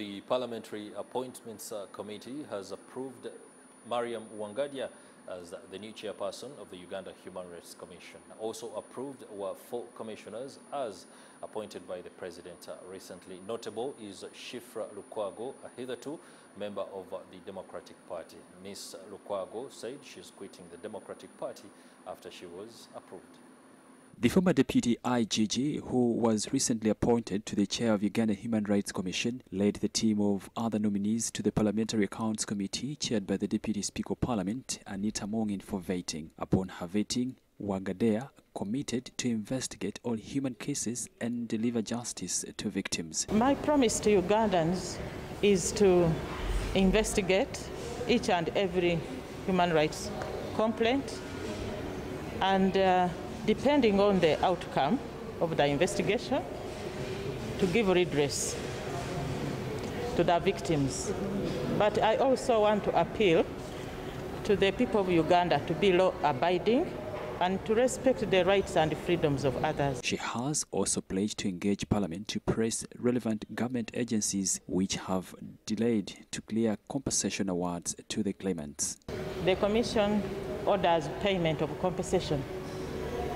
The Parliamentary Appointments uh, Committee has approved Mariam Wangadya as the new chairperson of the Uganda Human Rights Commission. Also approved were four commissioners as appointed by the president uh, recently. Notable is Shifra Lukwago, a hitherto member of uh, the Democratic Party. Ms. Lukwago said she's quitting the Democratic Party after she was approved. The former deputy IGG, who was recently appointed to the chair of Uganda Human Rights Commission, led the team of other nominees to the Parliamentary Accounts Committee chaired by the Deputy Speaker of Parliament, Anita Among, for vetting. Upon her vetting, Wangadya committed to investigate all human cases and deliver justice to victims. My promise to Ugandans is to investigate each and every human rights complaint and uh, depending on the outcome of the investigation, to give redress to the victims. But I also want to appeal to the people of Uganda to be law abiding and to respect the rights and freedoms of others. She has also pledged to engage Parliament to press relevant government agencies which have delayed to clear compensation awards to the claimants. The Commission orders payment of compensation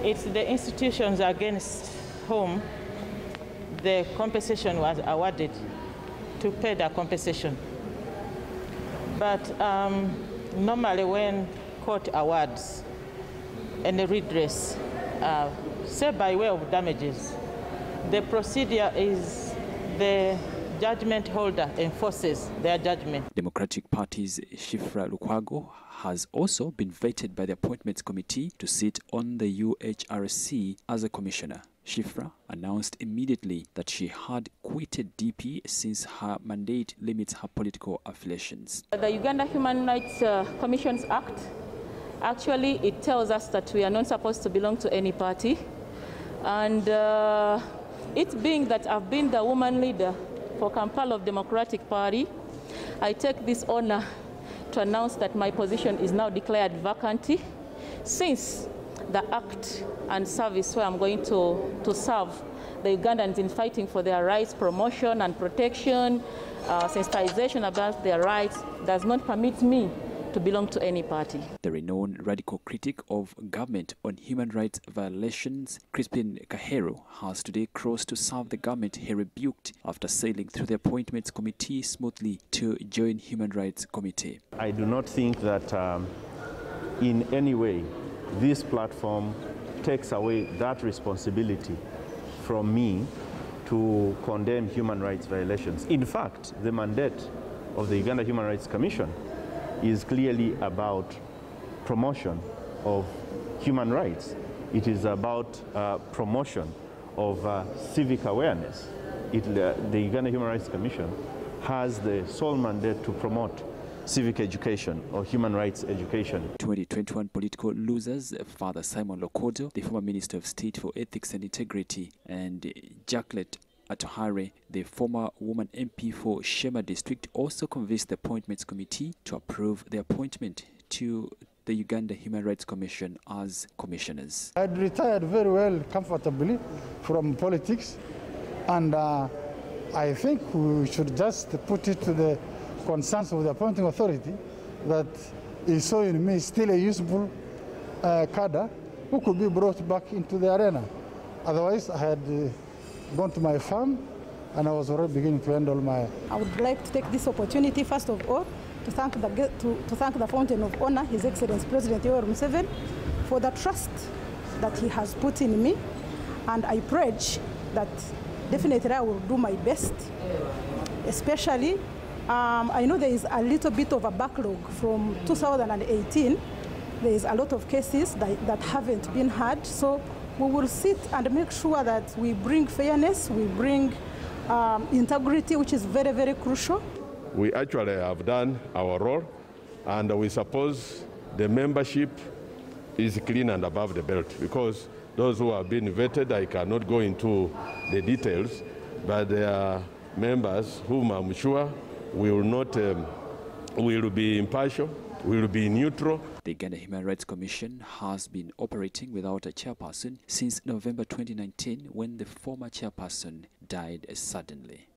it's the institutions against whom the compensation was awarded to pay the compensation. But um, normally when court awards any redress, uh, say by way of damages, the procedure is the judgment holder enforces their judgment. Democratic Party's Shifra Lukwago has also been vetted by the Appointments Committee to sit on the UHRC as a commissioner. Shifra announced immediately that she had quitted DP since her mandate limits her political affiliations. The Uganda Human Rights uh, Commissions Act, actually it tells us that we are not supposed to belong to any party. And uh, it being that I've been the woman leader for Kampala of Democratic Party, I take this honor to announce that my position is now declared vacant since the act and service where I'm going to, to serve. The Ugandans in fighting for their rights, promotion and protection, uh, sensitization about their rights does not permit me to belong to any party. The renowned radical critic of government on human rights violations, Crispin Kaheru, has today crossed to serve the government he rebuked after sailing through the Appointments Committee smoothly to join Human Rights Committee. I do not think that um, in any way this platform takes away that responsibility from me to condemn human rights violations. In fact, the mandate of the Uganda Human Rights Commission is clearly about promotion of human rights. It is about uh, promotion of uh, civic awareness. It, uh, the Uganda Human Rights Commission has the sole mandate to promote civic education or human rights education. 2021 political losers, Father Simon Lokodo, the former Minister of State for Ethics and Integrity, and Jacqueline Atohare, the former woman MP for Sheema District, also convinced the Appointments Committee to approve the appointment to the Uganda Human Rights Commission as commissioners. I had retired very well, comfortably from politics, and uh, I think we should just put it to the concerns of the appointing authority that he saw in me still a useful uh, cadre who could be brought back into the arena. Otherwise, I had uh, gone to my farm and I was already beginning to handle my. I would like to take this opportunity, first of all, to thank the, to, to thank the Fountain of Honor, His Excellency President Yoweri Museveni, for the trust that he has put in me. And I pledge that definitely I will do my best, especially um, I know there is a little bit of a backlog from 2018. There is a lot of cases that, that haven't been heard. So we will sit and make sure that we bring fairness, we bring um, integrity, which is very, very crucial. We actually have done our role, and we suppose the membership is clean and above the belt because those who have been vetted, I cannot go into the details, but there are members whom I'm sure will not um, will be impartial, will be neutral. The Uganda Human Rights Commission has been operating without a chairperson since November 2019 when the former chairperson died suddenly.